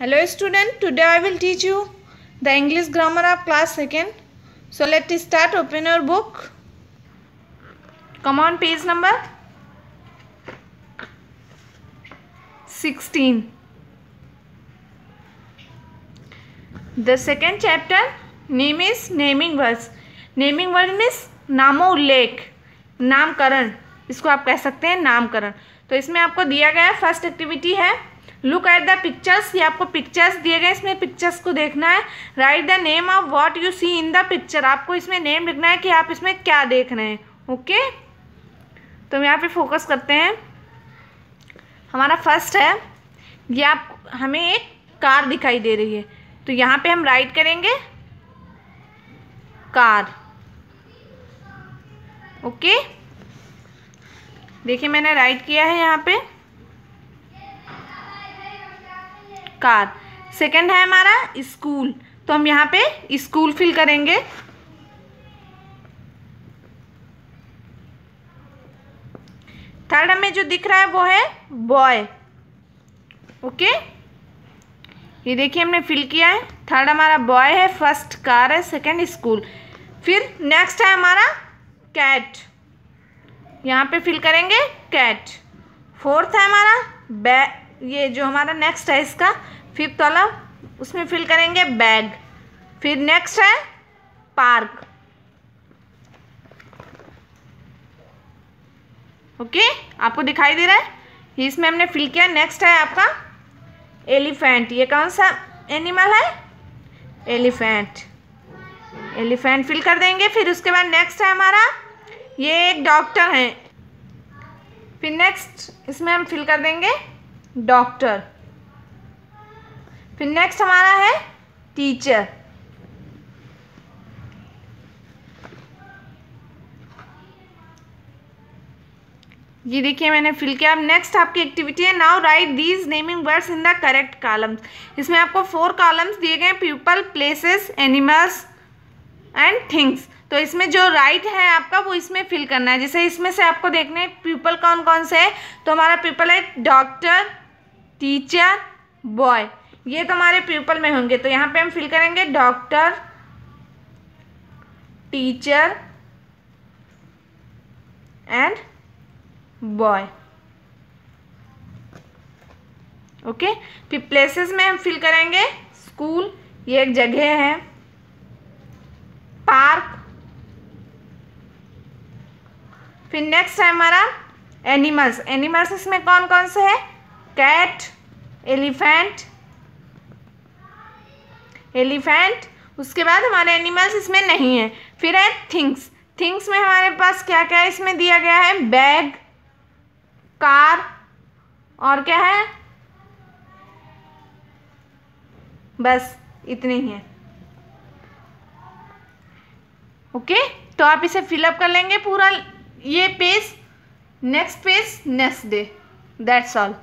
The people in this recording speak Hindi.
Hello student, today I will teach you the English grammar of class 2nd. So let us start. Open your book. Come on page number 16. The second chapter name is naming words. Naming word means नामो उल्लेख नामकरण इसको आप कह सकते हैं नामकरण तो इसमें आपको दिया गया फ़र्स्ट एक्टिविटी है लुक एट द पिक्चर्स ये आपको पिक्चर्स दिए गए इसमें पिक्चर्स को देखना है। Write the name of what you see in the picture आपको इसमें नेम लिखना है कि आप इसमें क्या देख रहे हैं। ओके तो हम यहाँ पे फोकस करते हैं। हमारा फ़र्स्ट है। ये आप, हमें एक कार दिखाई दे रही है। तो यहाँ पे हम राइट करेंगे। कार ओके देखिए मैंने राइट किया है यहाँ पे। कार सेकंड है हमारा स्कूल तो हम यहाँ पे स्कूल फिल करेंगे। थर्ड हमें जो दिख रहा है वो है बॉय ओके ये देखिए हमने फिल किया है। थर्ड हमारा बॉय है फ़र्स्ट कार है सेकंड स्कूल फिर नेक्स्ट है हमारा कैट यहाँ पे फिल करेंगे कैट फोर्थ है हमारा ये जो हमारा नेक्स्ट है इसका फिफ्थ वाला, उसमें फिल करेंगे बैग फिर नेक्स्ट है पार्क ओके आपको दिखाई दे रहा है? इसमें हमने फिल किया नेक्स्ट है आपका एलिफेंट ये कौन सा एनिमल है? एलिफेंट एलिफेंट फिल कर देंगे, फिर उसके बाद नेक्स्ट है हमारा, ये एक डॉक्टर हैं. फिर नेक्स्ट इसमें हम फिल कर देंगे डॉक्टर। फिर नेक्स्ट हमारा है टीचर। ये देखिए मैंने फिल किया। अब नेक्स्ट आपकी एक्टिविटी है। Now write these naming words in the correct columns इसमें आपको फोर कॉलम्स दिए गए people places animals and things तो इसमें जो राइट right है आपका, वो इसमें फिल करना है। जैसे इसमें से आपको देखने पीपल कौन कौन से है? तो हमारा पीपल है डॉक्टर टीचर बॉय। ये तो हमारे पीपल में होंगे। तो यहाँ पे हम फिल करेंगे doctor teacher and boy okay फिर प्लेसेस में हम फिल करेंगे। स्कूल ये एक जगह है। पार्क फिर नेक्स्ट है हमारा एनिमल्स एनिमल्स इसमें कौन कौन से है? कैट एलिफेंट एलिफेंट उसके बाद हमारे एनिमल्स इसमें नहीं है। फिर है थिंग्स थिंग्स में हमारे पास क्या क्या है? इसमें दिया गया है बैग कार और क्या है? बस इतने ही है। ओके तो आप इसे फिलअप कर लेंगे पूरा ये page next page next day that's all